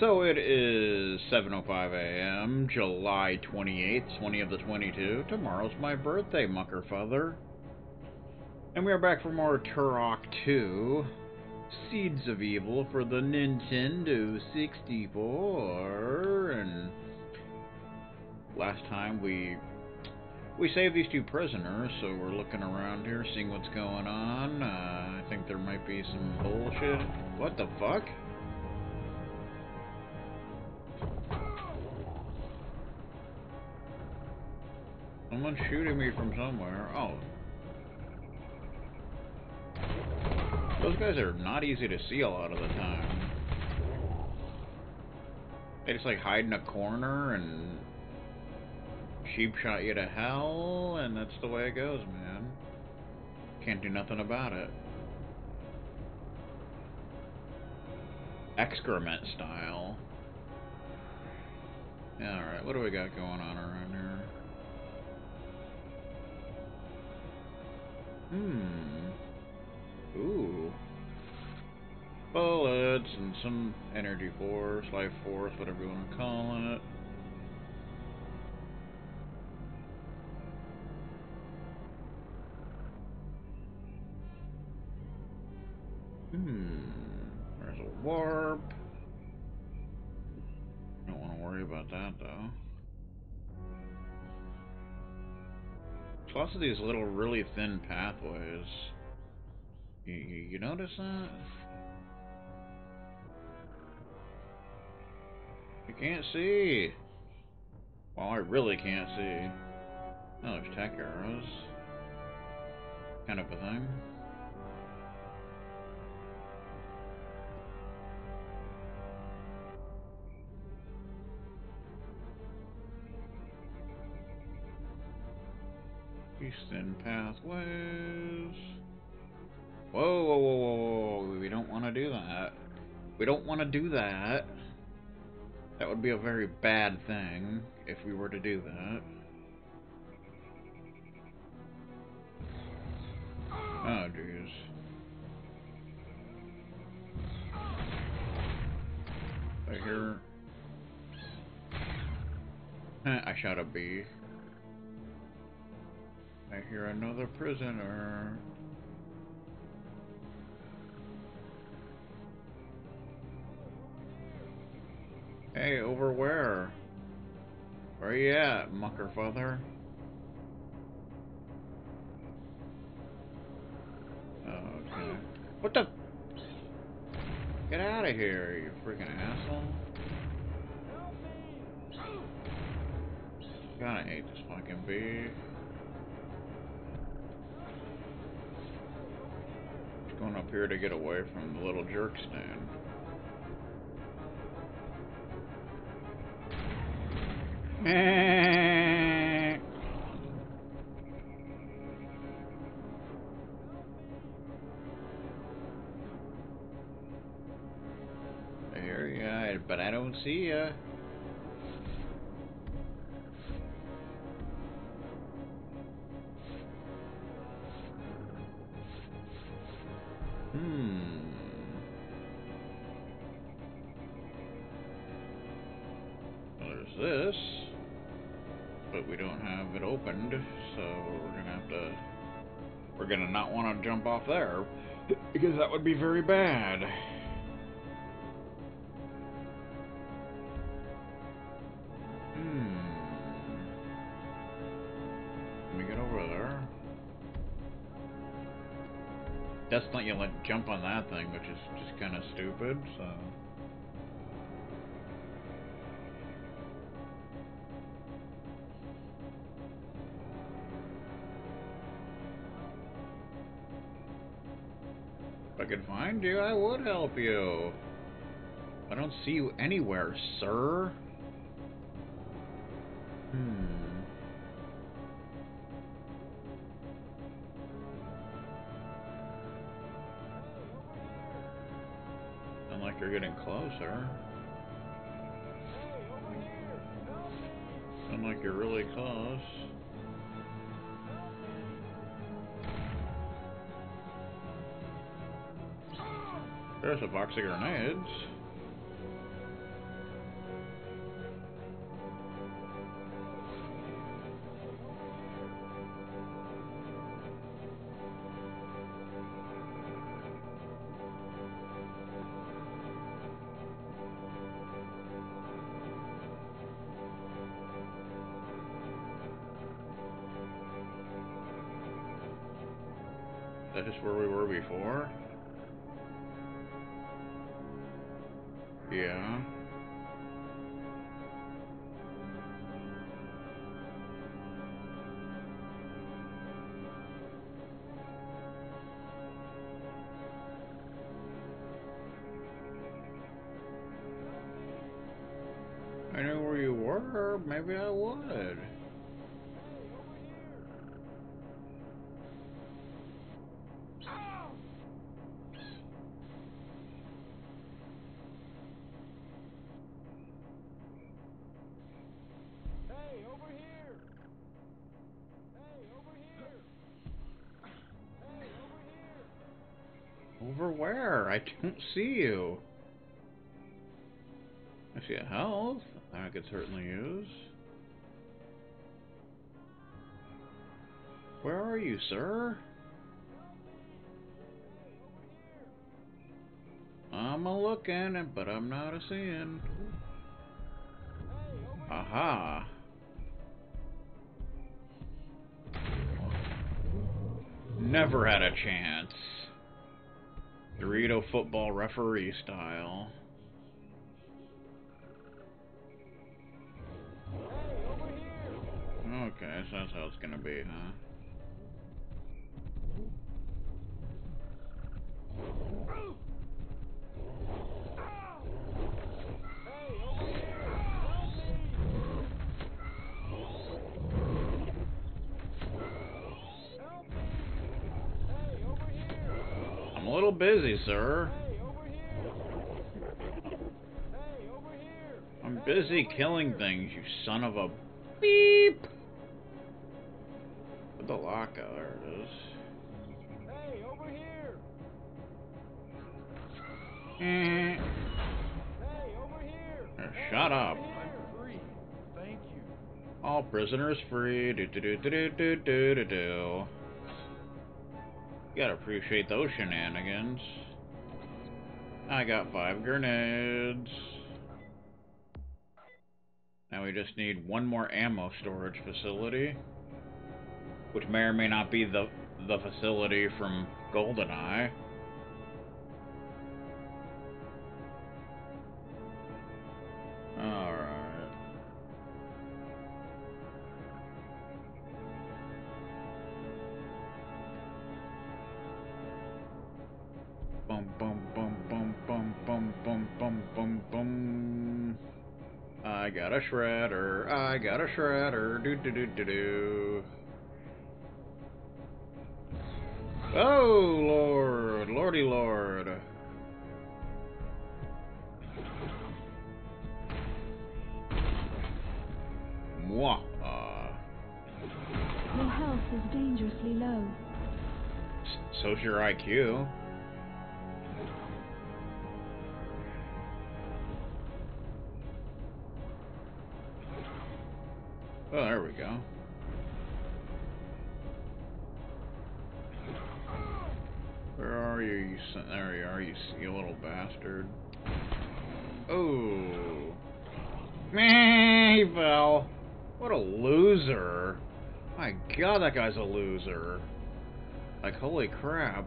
So it is 7.05 a.m., July 28th, 20 of the 22. Tomorrow's my birthday, Muckerfather. And we are back for more Turok 2, Seeds of Evil for the Nintendo 64. And last time we we saved these two prisoners, so we're looking around here, seeing what's going on. Uh, I think there might be some bullshit. What the fuck? Someone's shooting me from somewhere. Oh. Those guys are not easy to see a lot of the time. They just like hide in a corner and sheep shot you to hell, and that's the way it goes, man. Can't do nothing about it. Excrement style. Alright, what do we got going on around here? Hmm. Ooh. Bullets and some energy force, life force, whatever you want to call it. Hmm. There's a warp. Don't want to worry about that though. Of these little really thin pathways. You, you, you notice that? You can't see. Well, I really can't see. Oh, there's Tek arrows. Kind of a thing. Eastern pathways. Whoa, whoa, whoa, whoa, whoa. We don't want to do that. We don't want to do that. That would be a very bad thing if we were to do that. Oh, jeez. I hear... Eh, I shot a bee. I hear another prisoner. Hey, over where? Where you at, mucker father? Okay. What the? Get out of here, you freaking asshole. I hate this fucking bee. Up here to get away from the little jerk stand. There you but I don't see ya. There's this, but we don't have it opened, so we're gonna have to. We're gonna not want to jump off there because that would be very bad. Hmm. Let me get over there. That's not you like jump on that thing, which is just kind of stupid. So. Could find you, I would help you. I don't see you anywhere, sir. Hmm. Sound like you're getting closer. Sound like you're really close. There's a box of grenades. Where? I don't see you. I see a health I could certainly use. Where are you, sir? I'm a looking, but I'm not a seeing. Aha. Never had a chance. Dorito football referee style. Okay, so that's how it's gonna be, huh? little busy, sir. I'm busy killing things, you son of a beep. The lock, there it is. Hey, over here. Mm. Hey, over here. Now, shut up. All prisoners free. Do do do do do do do do gotta appreciate those shenanigans. I got five grenades. Now we just need one more ammo storage facility which may or may not be the the facility from GoldenEye. Shredder, I got a shredder, do do do do do. Oh, Lord. Lordy Lord. Mwah. Your health is dangerously low. So's your IQ. Oh, there we go. Where are you? you there you are, you see little bastard. Oh. Man, he fell. What a loser. My god, that guy's a loser. Like, holy crap.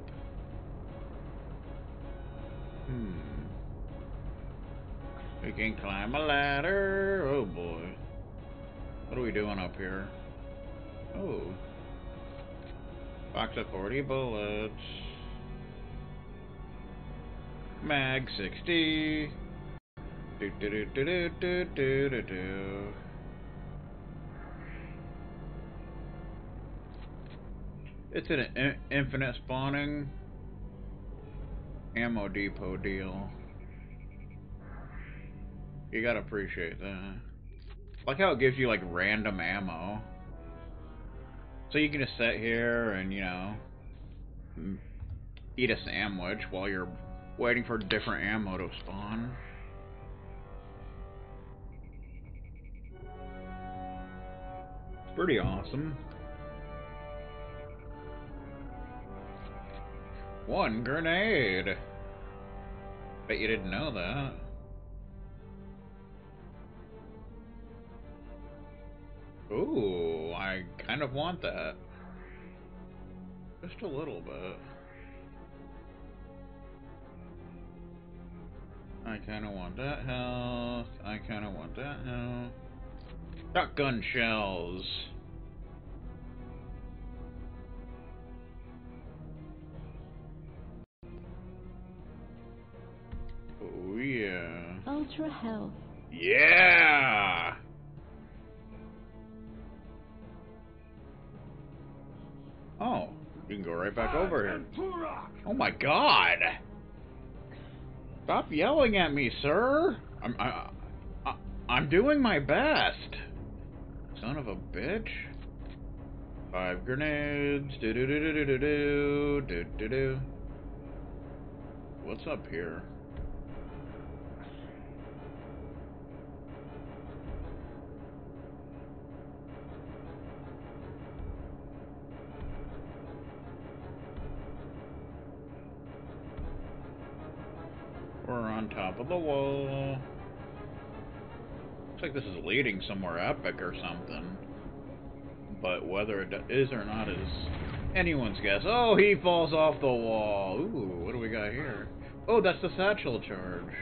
Hmm. We can climb a ladder. Oh boy. What are we doing up here? Oh. Box of 40 bullets. Mag 60. Do do do do do do do do do. It's an in infinite spawning ammo depot deal. You gotta appreciate that. Like how it gives you like random ammo. So you can just sit here and, you know, eat a sandwich while you're waiting for different ammo to spawn. It's pretty awesome. One grenade! Bet you didn't know that. Ooh, I kind of want that. Just a little bit. I kind of want that health. I kind of want that health. Shotgun shells. Oh yeah. Ultra health. Yeah! You can go right back over here. Oh my god! Stop yelling at me, sir! I'm, I, I, I'm doing my best! Son of a bitch. Five grenades. Do do do do do do do do do. What's up here? On top of the wall. Looks like this is leading somewhere epic or something. But whether it is or not is anyone's guess. Oh, he falls off the wall. Ooh, what do we got here? Oh, that's the satchel charge.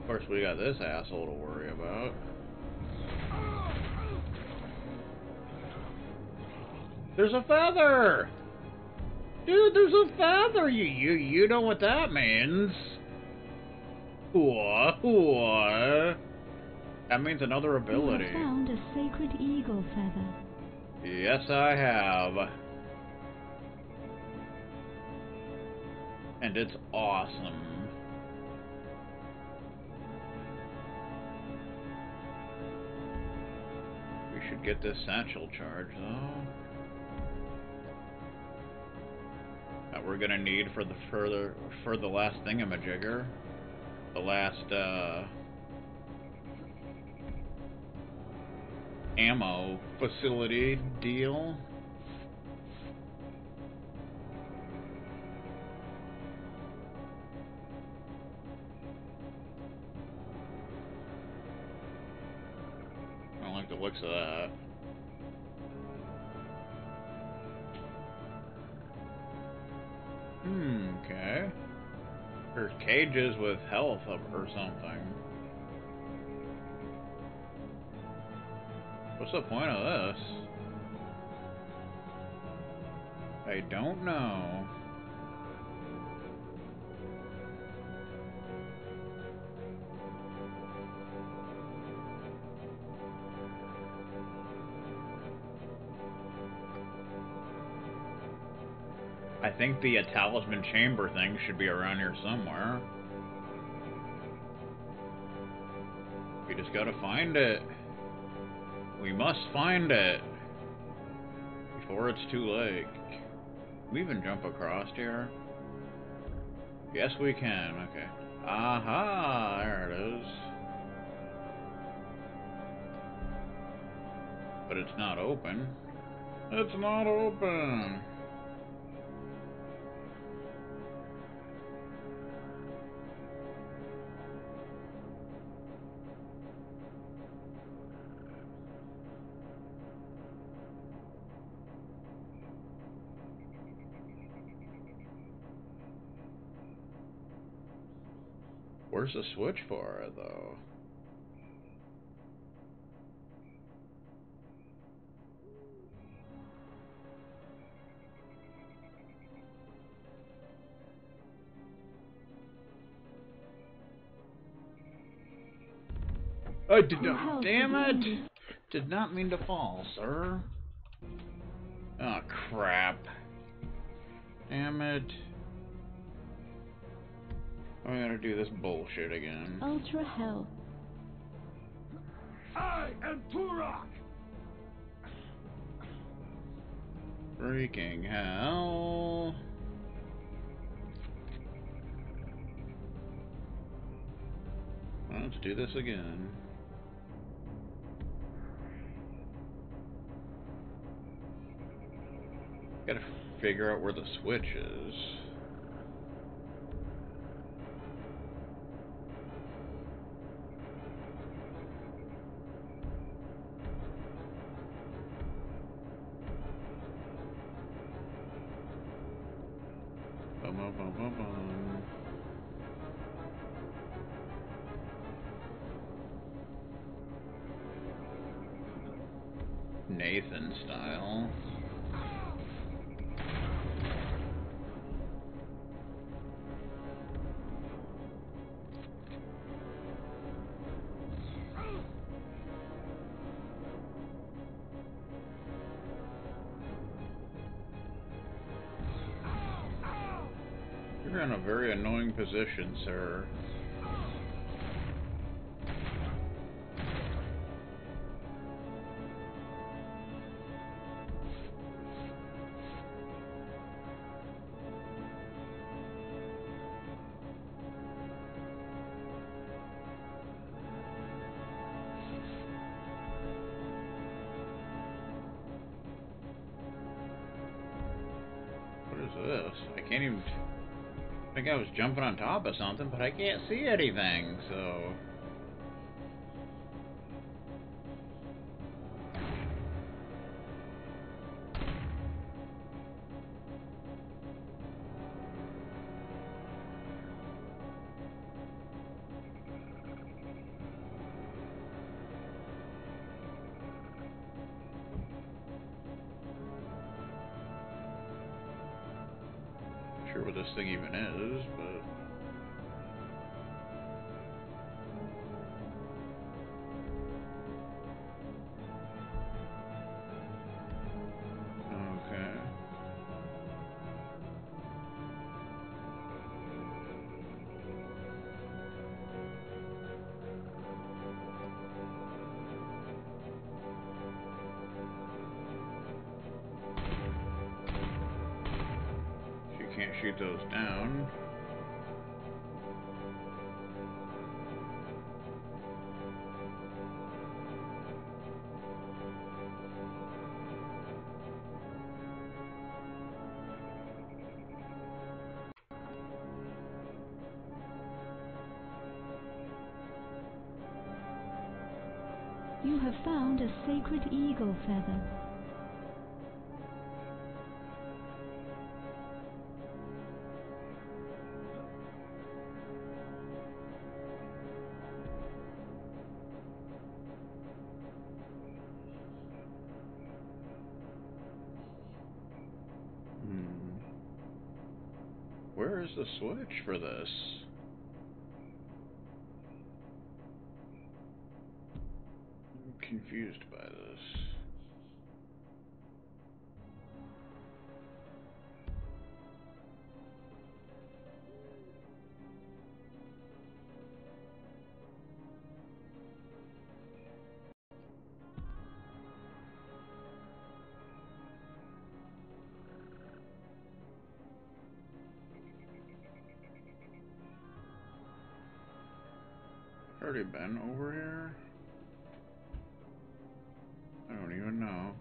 Of course, we got this asshole to worry about. There's a feather! Dude, there's a feather! You, you, you know what that means. What? What? That means another ability. have found a sacred eagle feather. Yes, I have. And it's awesome. We should get this satchel charge, though. That we're gonna need for the further for the last thingamajigger. The last uh ammo facility deal. I don't like the looks of that. Okay. There's cages with health up or something. What's the point of this? I don't know. Think the uh, talisman chamber thing should be around here somewhere. We just gotta find it. We must find it before it's too late. Can we even jump across here? Yes, we can. Okay. Aha! There it is. But it's not open. It's not open. Where's the switch for it, though? I did not. Damn it! Did not mean to fall, sir. Oh crap! Damn it! I'm gonna do this bullshit again. Ultra Hell. I am Turok! Freaking hell. Well, let's do this again. Gotta figure out where the switch is. Position, sir. What is this? I can't even... Think I was jumping on top of something, but I can't see anything, so... You have found a sacred eagle feather. Hmm. Where is the switch for this? Confused by this. Already been over here? I don't even know.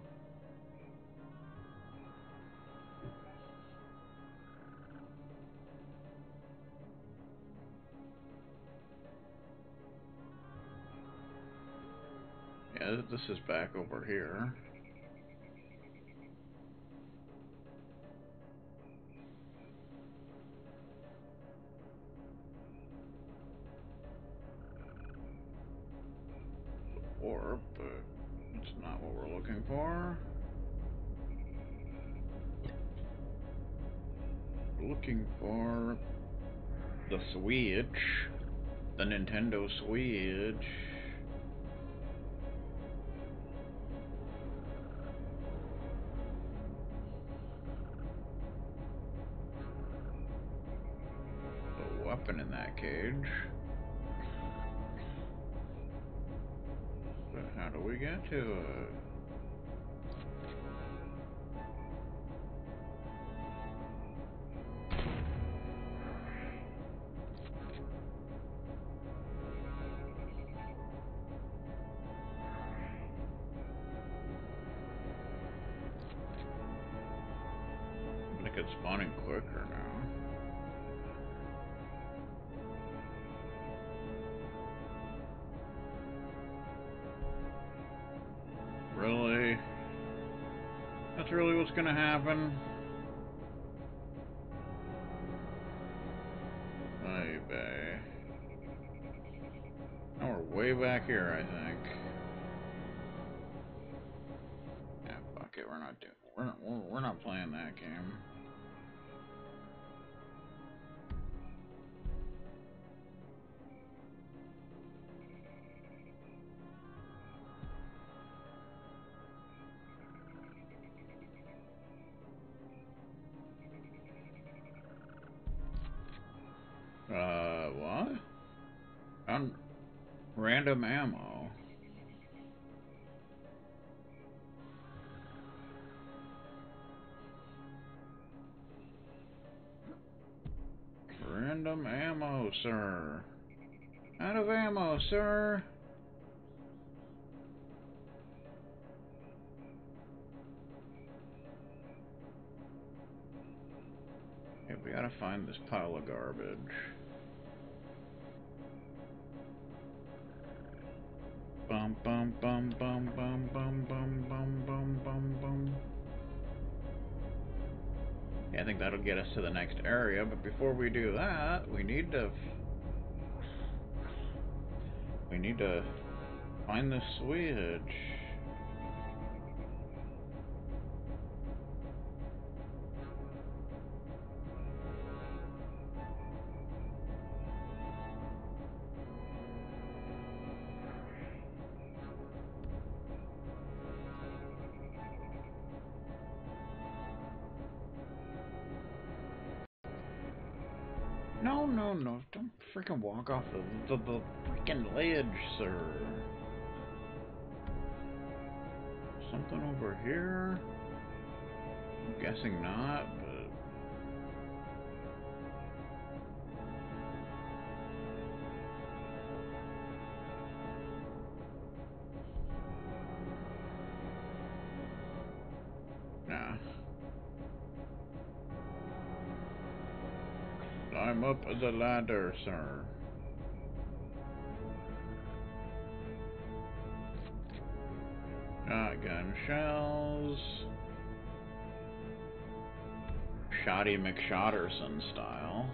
Yeah, this is back over here. The Switch, the Nintendo Switch. The weapon in that cage. But how do we get to it? Spawning quicker now. Really? That's really what's gonna happen? Maybe. Now we're way back here, I think. Yeah, fuck it, we're not doing. We're not. We're not playing that game. Random ammo. Random ammo, sir. Out of ammo, sir. Okay, we gotta find this pile of garbage. Bum bum bum bum bum bum bum bum bum bum bum. Yeah, I think that'll get us to the next area, but before we do that, we need to we need to find the switch. Freaking walk off the, the, the freaking ledge, sir. Something over here? I'm guessing not, but... Nah. Climb up the ladder, sir. Shotgun shells. Shoddy McShotterson style.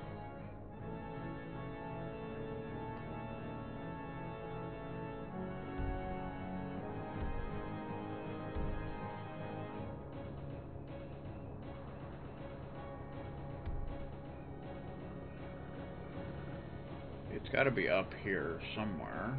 Be up here somewhere.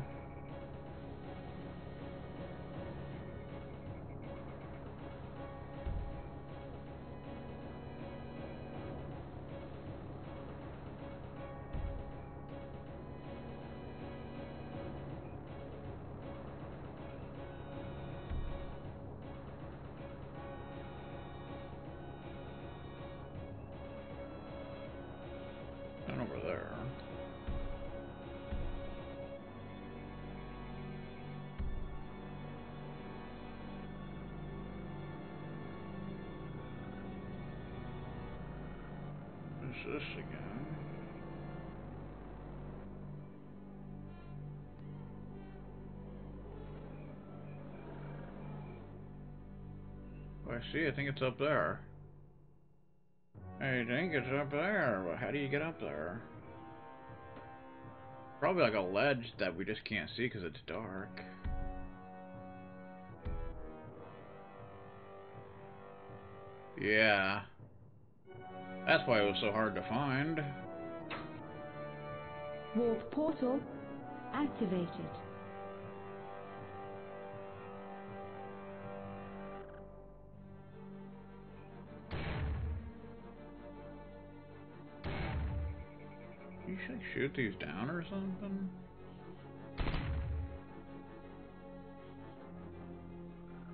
This again? Oh, I see. I think it's up there. I think it's up there. How do you get up there? Probably like a ledge that we just can't see because it's dark. Yeah. That's why it was so hard to find. Warp portal activated. You should shoot these down or something.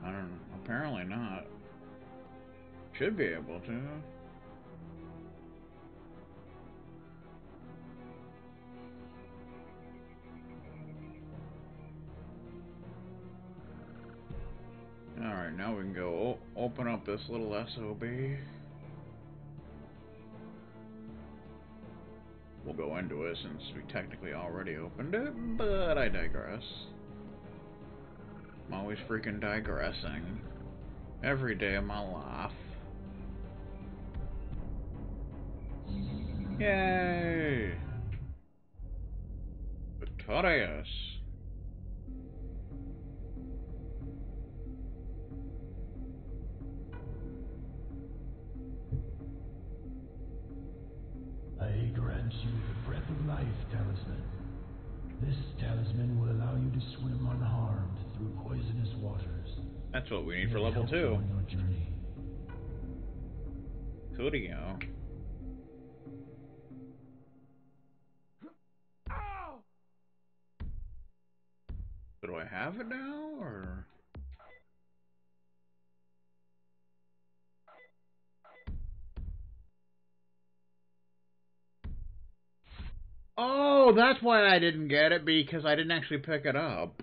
I don't know. Apparently not. Should be able to. Now we can go open up this little SOB. We'll go into it since we technically already opened it, but I digress. I'm always freaking digressing. Every day of my life. Yay! Victorious! Studio. Ow! Do I have it now, or? Oh, that's why I didn't get it, because I didn't actually pick it up.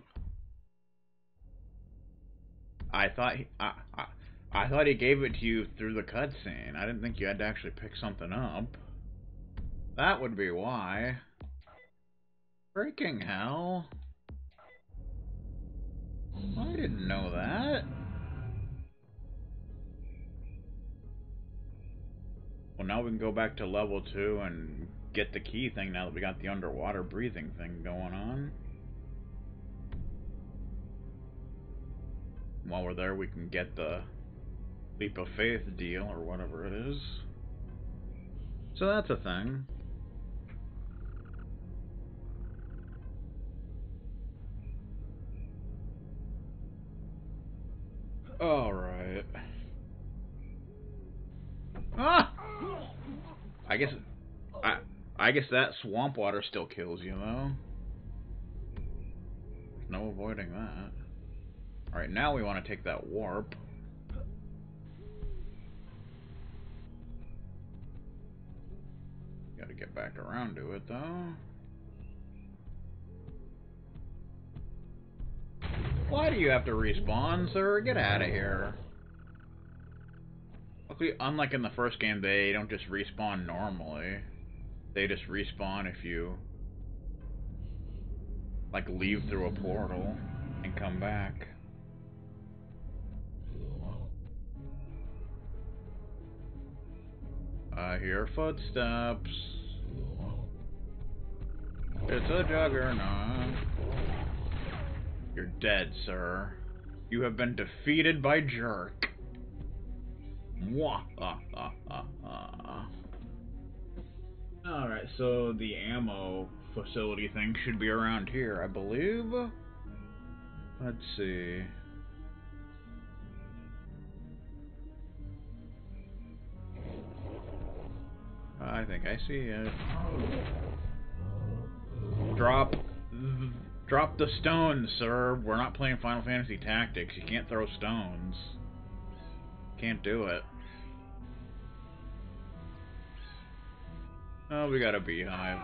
I thought he, I, I, I thought he gave it to you through the cutscene. I didn't think you had to actually pick something up. That would be why. Freaking hell. I didn't know that. Well, now we can go back to level 2 and get the key thing now that we got the underwater breathing thing going on. While we're there, we can get the leap of faith deal, or whatever it is. So that's a thing. Alright. Ah! I guess... I, I guess that swamp water still kills you, though. There's no avoiding that. Alright, now we want to take that warp. Gotta get back around to it, though. Why do you have to respawn, sir? Get out of here. Luckily, unlike in the first game, they don't just respawn normally. They just respawn if you, like, leave through a portal and come back. I hear footsteps. It's a juggernaut. You're dead, sir. You have been defeated by Jerk. Mwah. Ah, ah, ah, ah. Alright, so the ammo facility thing should be around here, I believe. Let's see. I think I see it. Drop. Drop the stones, sir. We're not playing Final Fantasy Tactics. You can't throw stones. Can't do it. Oh, we got a beehive.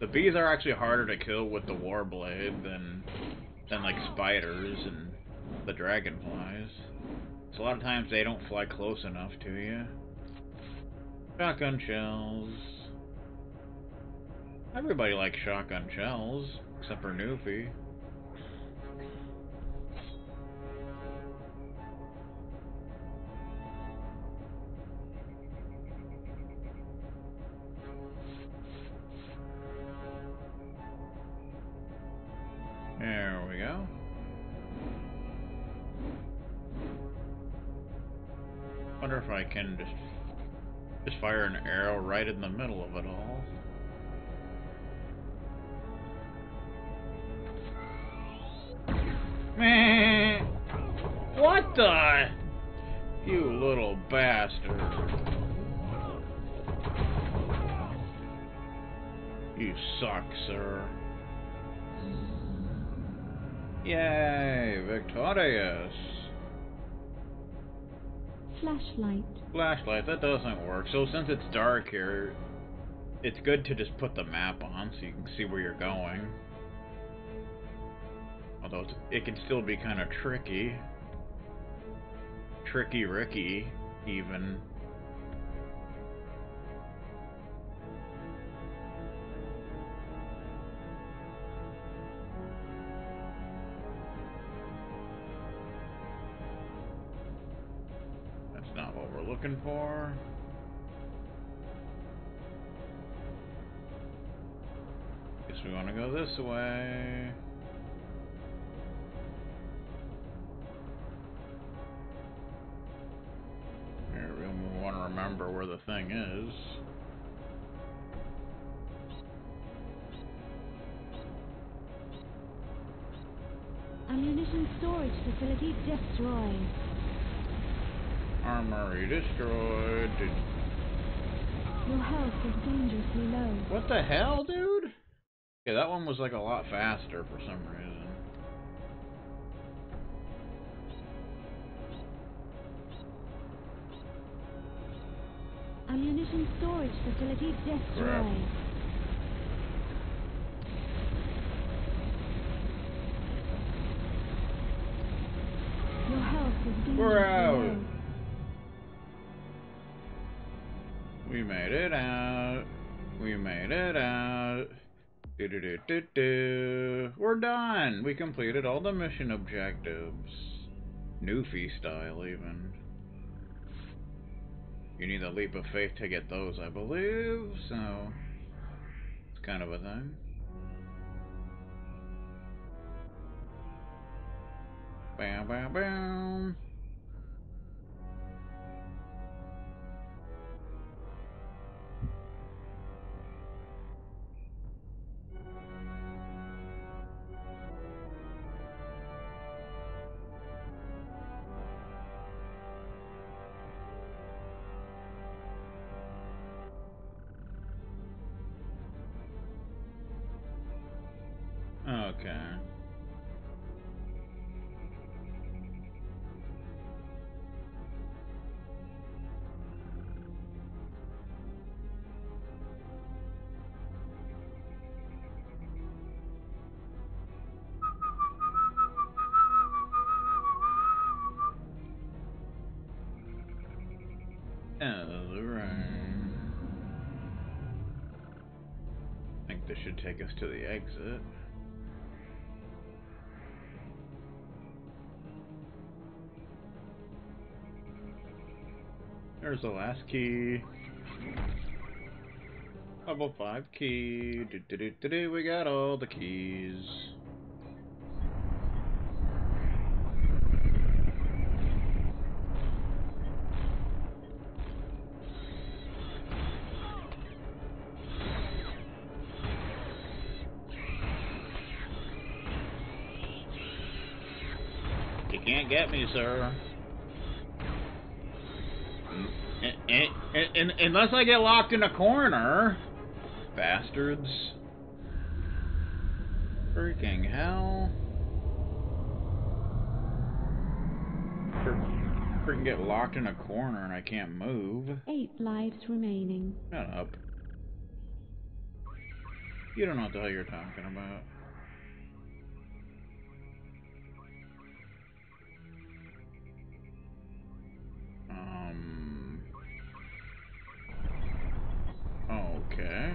The bees are actually harder to kill with the warblade than than like spiders and the dragonflies. So a lot of times they don't fly close enough to you. Shotgun shells. Everybody likes shotgun shells, except for Newfie. Right in the middle of it all. Man, what the? You little bastard. You suck, sir. Yay, victorious. Flashlight. Flashlight, that doesn't work. So since it's dark here, it's good to just put the map on so you can see where you're going. Although it can still be kind of tricky. Tricky Ricky, even. Looking for. Guess we want to go this way. Here, we want to remember where the thing is. Ammunition storage facility destroyed. Armory destroyed. Your health is dangerously low. What the hell, dude? Yeah, that one was like a lot faster for some reason. Ammunition storage facility destroyed. Your health is dangerously Do do do do. We're done. We completed all the mission objectives. Newfie style, even. You need a leap of faith to get those, I believe. So it's kind of a thing. Bam, bam, bam. This should take us to the exit. There's the last key. Level 5 key. Do, do, do, do, do. We got all the keys. You me, sir. And, and, and, unless I get locked in a corner. Bastards. Freaking hell. Fr- Freaking get locked in a corner and I can't move. Eight lives remaining. Shut up. You don't know what the hell you're talking about. Okay.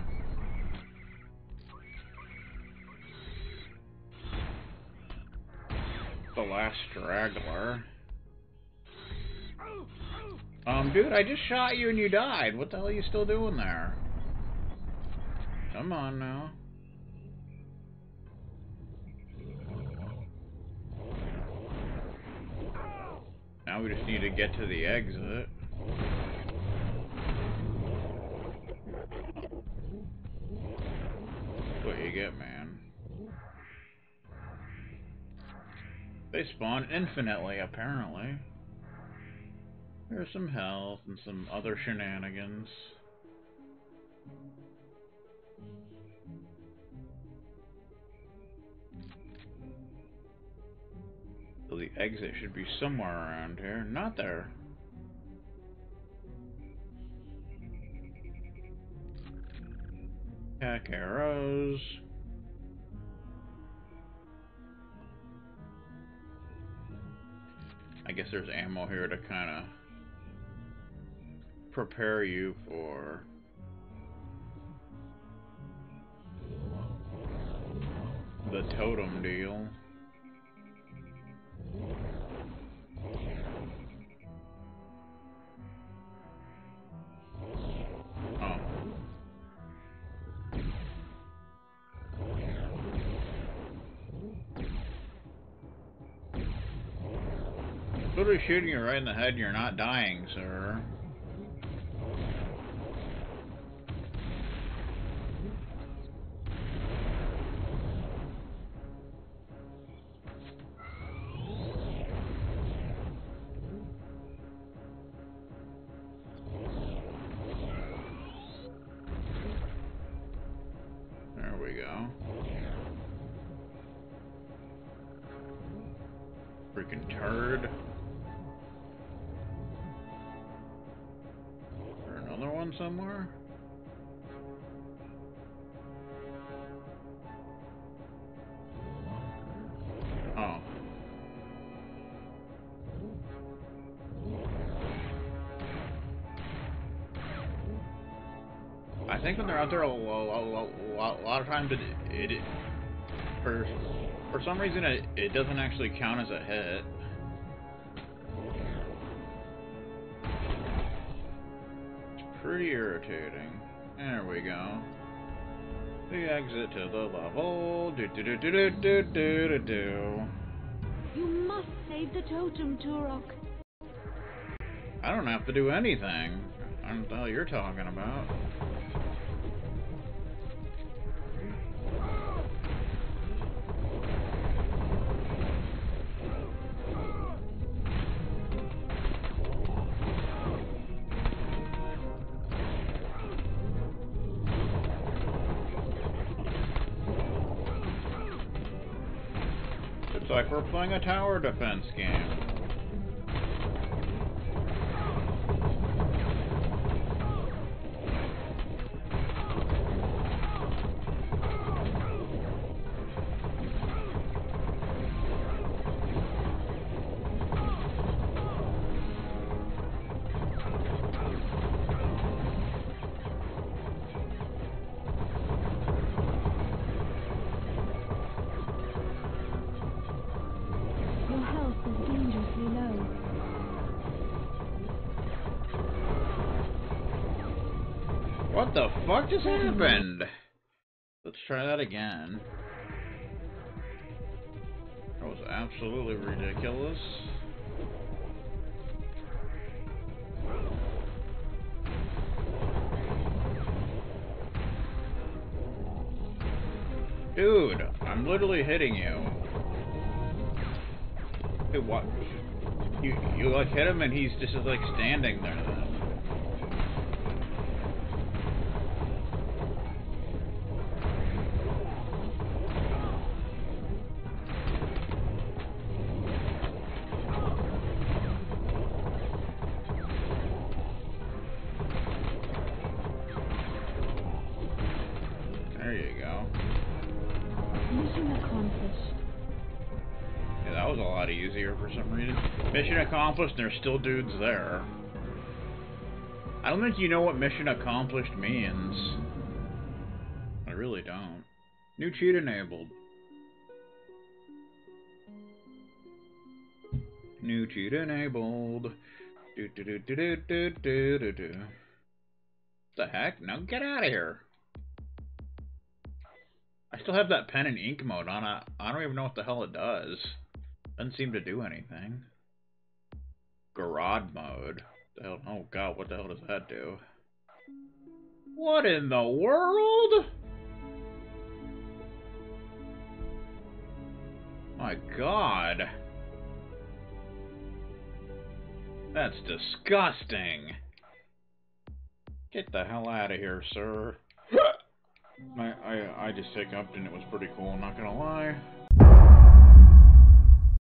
The last straggler. Um, dude, I just shot you and you died. What the hell are you still doing there? Come on now. Now we just need to get to the exit. That's what you get, man. They spawn infinitely, apparently. There's some health and some other shenanigans. So the exit should be somewhere around here. Not there. Tek arrows. I guess there's ammo here to kind of prepare you for the totem deal. literally shooting you right in the head. You're not dying, sir. There we go. Freaking turd. Somewhere? Oh. I think when they're out there a, lo- a, a lot of times it, it for for some reason it, it doesn't actually count as a hit. Pretty irritating. There we go. The exit to the level. Do do do do do do do do do. You must save the totem, Turok. I don't have to do anything. I don't know what you're talking about. Playing a tower defense game. Fuck just hmm. happened? Let's try that again. That was absolutely ridiculous. Dude, I'm literally hitting you. Hey, what? You you like hit him and he's just like standing. There some reason. Mission accomplished, there's still dudes there. I don't think you know what mission accomplished means. I really don't. New cheat enabled. New cheat enabled. Do do do do do do do do do. The heck? Now get out of here. I still have that pen and ink mode on. I, I don't even know what the hell it does. Doesn't seem to do anything. Gouraud mode. The hell? Oh god, what the hell does that do? What in the world? My god. That's disgusting. Get the hell out of here, sir. I, I I just hiccuped and it was pretty cool, I'm not gonna lie.